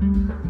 Mm-hmm.